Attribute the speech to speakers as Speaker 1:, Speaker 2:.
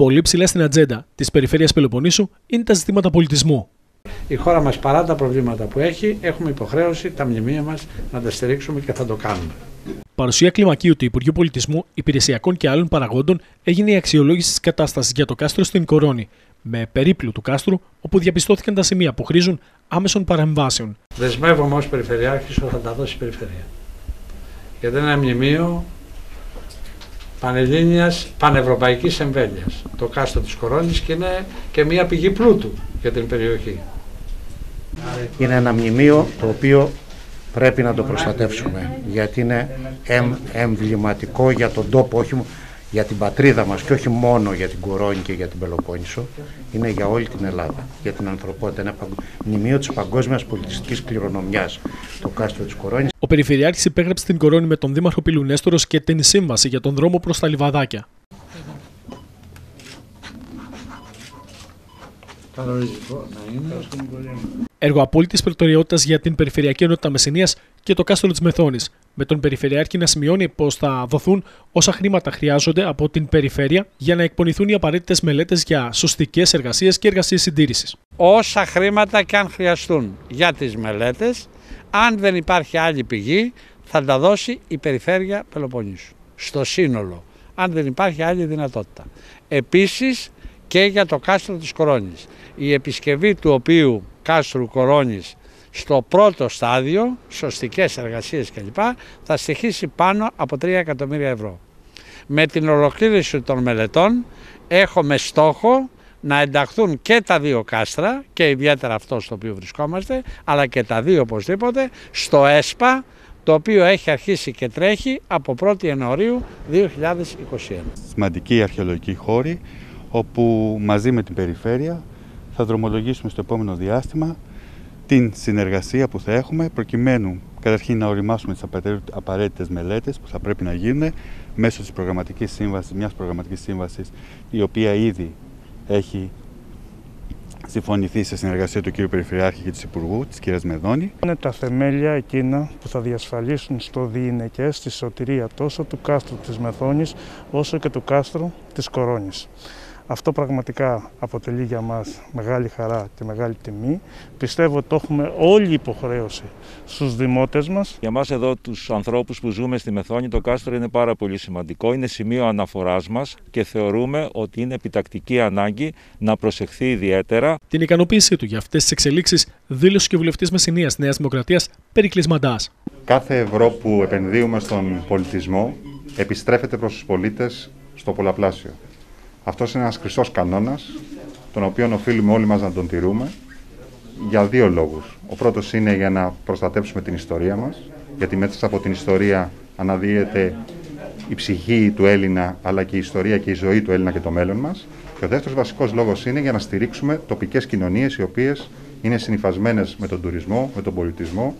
Speaker 1: Πολύ ψηλά στην ατζέντα της περιφέρειας Πελοποννήσου είναι τα ζητήματα πολιτισμού.
Speaker 2: Η χώρα μας παρά τα προβλήματα που έχει, έχουμε υποχρέωση τα μνημεία μας να τα στηρίξουμε και θα το κάνουμε.
Speaker 1: Παρουσία κλιμακίου του Υπουργείου Πολιτισμού, Υπηρεσιακών και άλλων παραγόντων έγινε η αξιολόγηση της κατάστασης για το κάστρο στην Κορώνη, με περίπλου του κάστρου, όπου διαπιστώθηκαν τα σημεία που χρήζουν άμεσων παρεμβάσεων.
Speaker 2: Δεσμεύομαι ως Περιφερειάρχης ότι θα τα δώσει η Περιφερεια. Γιατί είναι ένα μνημείο πανελλήνιας, πανευρωπαϊκής εμβέλειας. Το κάστρο της Κορώνης και είναι και μια πηγή πλούτου για την περιοχή.
Speaker 3: Είναι ένα μνημείο το οποίο πρέπει να το προστατεύσουμε γιατί είναι εμβληματικό για τον τόπο, όχι για την πατρίδα μας και όχι μόνο για την Κορώνη και για την Πελοπόννησο, είναι για όλη την Ελλάδα, για την ανθρωπότητα. Είναι μνημείο της παγκόσμιας πολιτιστικής κληρονομιάς, το κάστρο της Κορώνης.
Speaker 1: Ο Περιφερειάρχης υπέγραψε την Κορώνη με τον Δήμαρχο Πιλουνέστορος και την σύμβαση για τον δρόμο προς τα Λιβαδάκια. Έργο απόλυτης προτεραιότητας για την Περιφερειακή Ενότητα Μεσσηνίας και το κάστρο της Μεθόνη, με τον Περιφερειάρχη να σημειώνει πως θα δοθούν όσα χρήματα χρειάζονται από την Περιφέρεια για να εκπονηθούν οι απαραίτητες μελέτες για σωστικές εργασίες και εργασίες συντήρησης.
Speaker 2: Όσα χρήματα και αν χρειαστούν για τις μελέτες, αν δεν υπάρχει άλλη πηγή, θα τα δώσει η Περιφέρεια Πελοποννήσου. Στο σύνολο, αν δεν υπάρχει άλλη δυνατότητα. Επίσης, και για το κάστρο της Κορώνης. Η επισκευή του οποίου κάστρου Κορώνης στο πρώτο στάδιο, σωστικές εργασίες κλπ, θα στοιχήσει πάνω από 3 εκατομμύρια ευρώ. Με την ολοκλήρωση των μελετών έχουμε στόχο να ενταχθούν και τα δύο κάστρα και ιδιαίτερα αυτό στο οποίο βρισκόμαστε, αλλά και τα δύο οπωσδήποτε στο ΕΣΠΑ, το οποίο έχει αρχίσει και τρέχει από 1η Ιανουαρίου 2021.
Speaker 4: Σημαντική αρχαιολογική χώρη όπου μαζί με την περιφέρεια θα δρομολογήσουμε στο επόμενο διάστημα την συνεργασία που θα έχουμε προκειμένου καταρχήν να οριμάσουμε τις απαραίτητες μελέτες που θα πρέπει να γίνουν μέσω της προγραμματικής σύμβασης, μιας προγραμματικής σύμβασης η οποία ήδη έχει συμφωνηθεί σε συνεργασία του κ. Περιφερειάρχη και του Υπουργού, της κ. Μεδόνη.
Speaker 5: Είναι τα θεμέλια εκείνα που θα διασφαλίσουν στο διηνεκές τη σωτηρία τόσο του κάστρου της Μεθόνης όσο και του κάστρου της Κορώνης. Αυτό πραγματικά αποτελεί για μας μεγάλη χαρά και μεγάλη τιμή. Πιστεύω ότι το έχουμε όλη υποχρέωση στους δημότες μας.
Speaker 6: Για μας εδώ τους ανθρώπους που ζούμε στη Μεθόνη το κάστρο είναι πάρα πολύ σημαντικό. Είναι σημείο αναφοράς μας και θεωρούμε ότι είναι επιτακτική ανάγκη να προσεχθεί ιδιαίτερα.
Speaker 1: Την ικανοποίησή του για αυτές τις εξελίξεις δήλωσε και ο βουλευτής Μεσσηνίας Νέας Δημοκρατίας Περικλής Μαντάς.
Speaker 4: Κάθε ευρώ που επενδύουμε στον πολιτισμό επιστρέφεται προς τους πολίτες στο πολλαπλάσιο. Αυτός είναι ένας χρυσός κανόνας, τον οποίο οφείλουμε όλοι μας να τον τηρούμε, για δύο λόγους. Ο πρώτος είναι για να προστατέψουμε την ιστορία μας, γιατί μέσα από την ιστορία αναδύεται η ψυχή του Έλληνα, αλλά και η ιστορία και η ζωή του Έλληνα και το μέλλον μας. Και ο δεύτερος βασικός λόγος είναι για να στηρίξουμε τοπικές κοινωνίες, οι οποίες είναι συνυφασμένες με τον τουρισμό, με τον πολιτισμό,